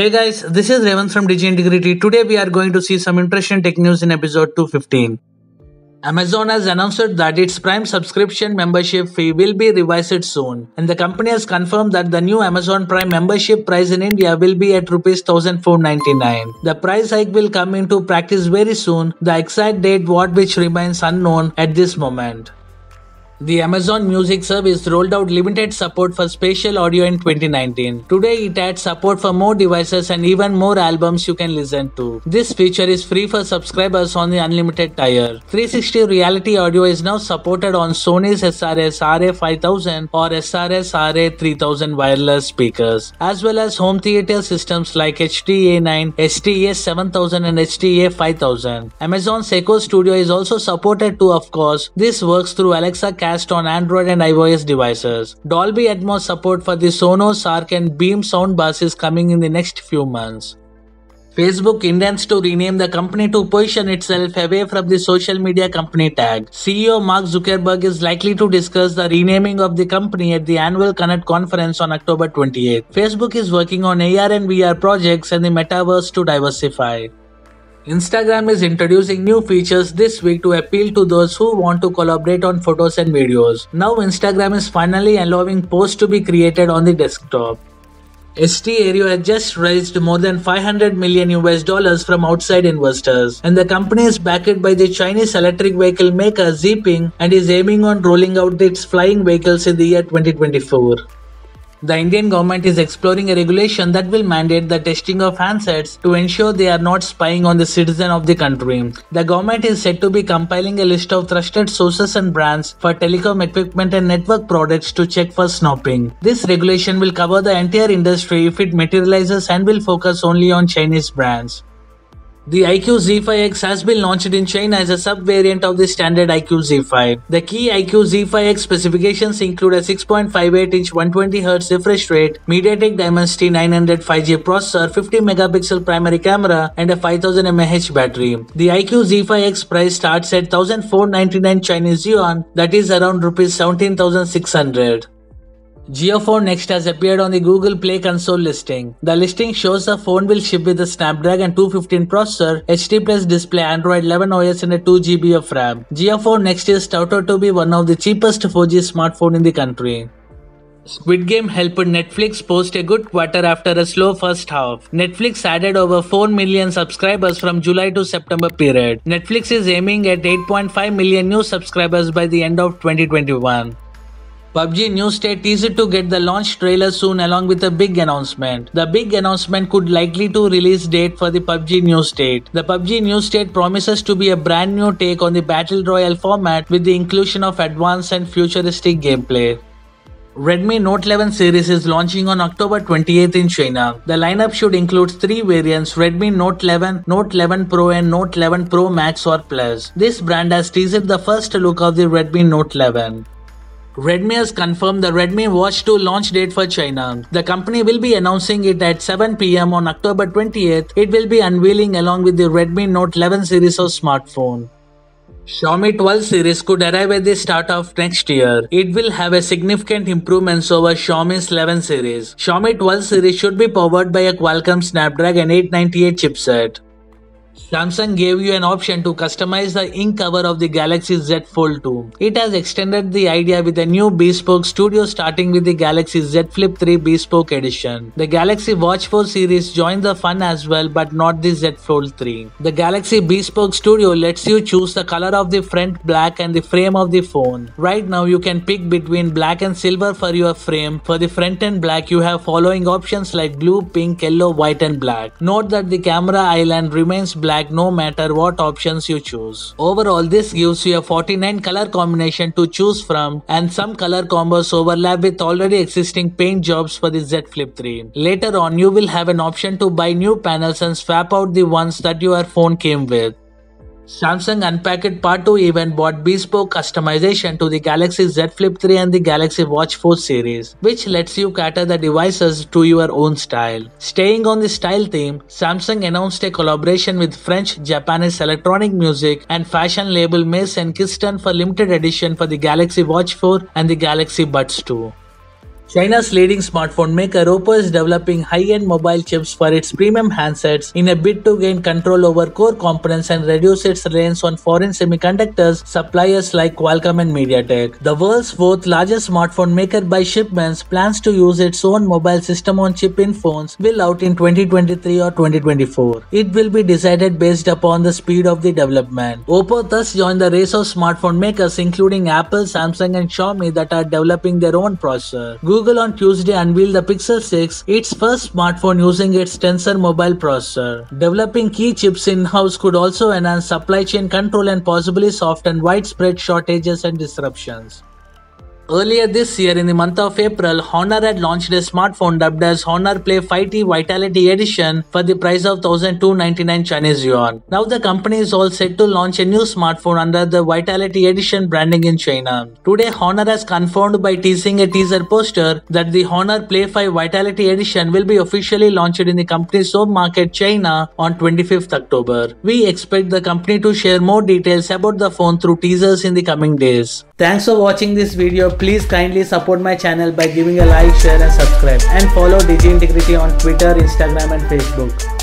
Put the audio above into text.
Hey guys, this is Revan from Digi Integrity. Today we are going to see some interesting tech news in episode 215. Amazon has announced that its Prime subscription membership fee will be revised soon, and the company has confirmed that the new Amazon Prime membership price in India will be at Rs 1499. The price hike will come into practice very soon. The exact date what which remains unknown at this moment. The Amazon Music service rolled out limited support for spatial audio in 2019. Today it adds support for more devices and even more albums you can listen to. This feature is free for subscribers on the unlimited tier. 360 Reality Audio is now supported on Sony's SRS RA5000 or SRS RA3000 wireless speakers, as well as home theater systems like HTA9, HTA7000 and HTA5000. Amazon's Echo Studio is also supported too of course. This works through Alexa on Android and iOS devices. Dolby Atmos support for the Sonos Arc and Beam soundbars is coming in the next few months. Facebook intends to rename the company to position itself away from the social media company tag. CEO Mark Zuckerberg is likely to discuss the renaming of the company at the annual Connect conference on October 28. Facebook is working on AR and VR projects and the metaverse to diversify. Instagram is introducing new features this week to appeal to those who want to collaborate on photos and videos. Now Instagram is finally allowing posts to be created on the desktop. HT Aero has just raised more than 500 million US dollars from outside investors, and the company is backed by the Chinese electric vehicle maker Xpeng and is aiming on rolling out its flying vehicles in the year 2024. The Indian government is exploring a regulation that will mandate the testing of handsets to ensure they are not spying on the citizen of the country. The government is said to be compiling a list of trusted sources and brands for telecom equipment and network products to check for snooping. This regulation will cover the entire industry if it materializes and will focus only on Chinese brands. The iQOO Z5X has been launched in China as a sub-variant of the standard iQOO Z5. The key iQOO Z5X specifications include a 6.58-inch 120Hz refresh rate, MediaTek Dimensity 900 5G processor, 50 megapixel primary camera, and a 5000 mAh battery. The iQOO Z5X price starts at 1499 Chinese yuan, that is around rupees 17600. JioPhone Next has appeared on the Google Play console listing. The listing shows the phone will ship with a Snapdragon 215 processor, HD Plus display, Android 11 OS and a 2GB of RAM. JioPhone Next is touted to be one of the cheapest 4G smartphone in the country. Squid Game helped Netflix post a good quarter after a slow first half. Netflix added over 4 million subscribers from July to September period. Netflix is aiming at 8.5 million new subscribers by the end of 2021. PUBG New State teased to get the launch trailer soon along with a big announcement. The big announcement could likely to release date for the PUBG New State. The PUBG New State promises to be a brand new take on the Battle Royale format with the inclusion of advanced and futuristic gameplay. Redmi Note 11 series is launching on October 28th in China. The lineup should include three variants Redmi Note 11, Note 11 Pro and Note 11 Pro Max or Plus. This brand has teased the first look of the Redmi Note 11. Redmi has confirmed the Redmi Watch 2 launch date for China. The company will be announcing it at 7 pm on October 28th. It will be unveiling along with the Redmi Note 11 series of smartphone. Xiaomi 12 series could arrive at the start of next year. It will have a significant improvements over Xiaomi's 11 series. Xiaomi 12 series should be powered by a Qualcomm Snapdragon 898 chipset. Samsung gave you an option to customize the ink cover of the Galaxy Z Fold 2. It has extended the idea with a new bespoke studio starting with the Galaxy Z Flip 3 Bespoke Edition. The Galaxy Watch 4 series joined the fun as well but not the Z Fold 3. The Galaxy Bespoke Studio lets you choose the color of the front black and the frame of the phone. Right now you can pick between black and silver for your frame. For the front and black you have following options like blue, pink, yellow, white and black. Note that the camera island remains black no matter what options you choose. Overall, this gives you a 49 color combination to choose from and some color combos overlap with already existing paint jobs for the Z Flip 3. Later on, you will have an option to buy new panels and swap out the ones that your phone came with. Samsung Unpacked Part 2 even brought bespoke customization to the Galaxy Z Flip 3 and the Galaxy Watch 4 series, which lets you cater the devices to your own style. Staying on the style theme, Samsung announced a collaboration with French Japanese electronic music and fashion label Maison Kitsuné for limited edition for the Galaxy Watch 4 and the Galaxy Buds 2. China's leading smartphone maker Oppo is developing high-end mobile chips for its premium handsets in a bid to gain control over core components and reduce its reliance on foreign semiconductors suppliers like Qualcomm and MediaTek. The world's fourth largest smartphone maker by shipments plans to use its own mobile system on chip in phones will out in 2023 or 2024. It will be decided based upon the speed of the development. Oppo thus joined the race of smartphone makers including Apple, Samsung and Xiaomi that are developing their own processor. Google on Tuesday unveiled the Pixel 6, its first smartphone using its Tensor mobile processor. Developing key chips in-house could also enhance supply chain control and possibly soften widespread shortages and disruptions. Earlier this year, in the month of April, Honor had launched a smartphone dubbed as Honor Play 5T Vitality Edition for the price of 1299 Chinese yuan. Now the company is all set to launch a new smartphone under the Vitality Edition branding in China. Today, Honor has confirmed by teasing a teaser poster that the Honor Play 5 Vitality Edition will be officially launched in the company's home market China on 25th October. We expect the company to share more details about the phone through teasers in the coming days. Thanks for watching this video. Please kindly support my channel by giving a like, share and subscribe. And follow Digi Integrity on Twitter, Instagram and Facebook.